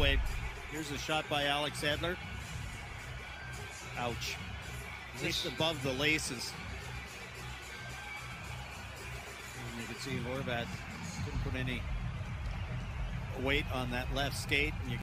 Here's a shot by Alex Edler. Ouch. Just above the laces. And you can see Horvat didn't put any weight on that left skate. And you